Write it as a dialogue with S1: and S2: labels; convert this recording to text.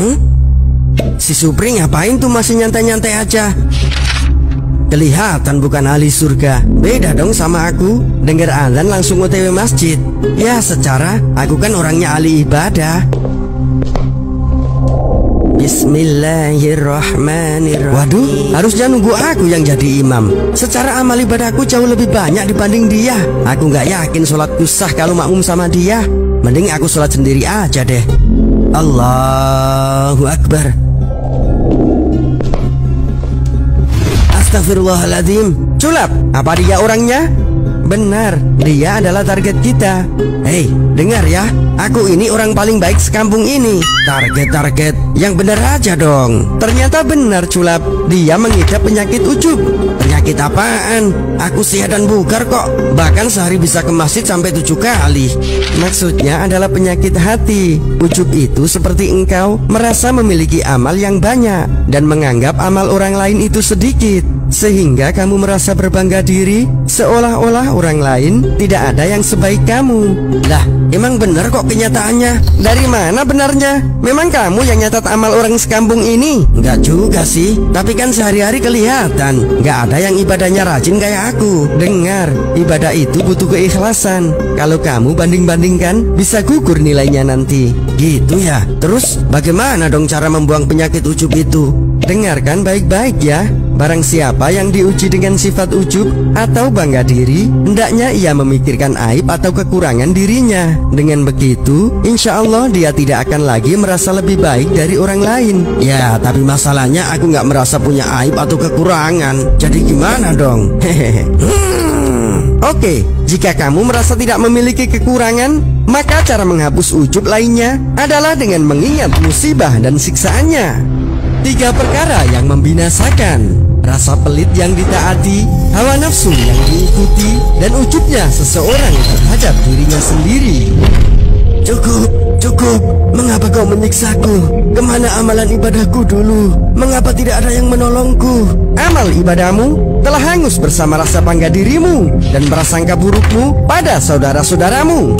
S1: Hmm? Si Supri ngapain tuh masih nyantai-nyantai aja? Kelihatan bukan ahli surga. Beda dong sama aku. Dengar azan langsung otw masjid. Ya secara aku kan orangnya ahli ibadah. Bismillahirrahmanirrahim. Waduh, harusnya nunggu aku yang jadi imam. Secara amal ibadahku jauh lebih banyak dibanding dia. Aku nggak yakin sholatku sah kalau makmum sama dia. Mending aku sholat sendiri aja deh Allahu Akbar. Astagfirullahaladzim Culap, apa dia orangnya? Benar, dia adalah target kita. Hei, dengar ya Aku ini orang paling baik sekampung ini. Target-target yang benar aja dong. Ternyata benar culap. Dia mengidap penyakit ujub. Penyakit apaan? Aku sehat dan bugar kok. Bahkan sehari bisa ke masjid sampai tujuh kali. Maksudnya adalah penyakit hati. Ujub itu seperti engkau Merasa memiliki amal yang banyak Dan menganggap amal orang lain itu sedikit. Sehingga kamu merasa berbangga diri Seolah-olah orang lain tidak ada yang sebaik kamu Lah, emang benar kok kenyataannya? Dari mana benarnya? Memang kamu yang nyatat amal orang sekampung ini? Enggak juga sih Tapi kan sehari-hari kelihatan Enggak ada yang ibadahnya rajin kayak aku Dengar, ibadah itu butuh keikhlasan Kalau kamu banding-bandingkan Bisa gugur nilainya nanti Gitu ya Terus bagaimana dong cara membuang penyakit ujub itu? Dengarkan baik-baik ya Barang siapa yang diuji dengan sifat ujub atau bangga diri, hendaknya ia memikirkan aib atau kekurangan dirinya. Dengan begitu, insya Allah dia tidak akan lagi merasa lebih baik dari orang lain. Ya, tapi masalahnya aku nggak merasa punya aib atau kekurangan. Jadi gimana dong? Hehehe. Hmm. Oke, jika kamu merasa tidak memiliki kekurangan, maka cara menghapus ujub lainnya adalah dengan mengingat musibah dan siksaannya. Tiga perkara yang membinasakan Rasa pelit yang ditaati, hawa nafsu yang diikuti, dan ujubnya seseorang terhadap dirinya sendiri. Cukup, cukup. Mengapa kau menyiksaku? Ke mana amalan ibadahku dulu? Mengapa tidak ada yang menolongku? Amal ibadahmu telah hangus bersama rasa bangga dirimu dan prasangka burukmu pada saudara-saudaramu.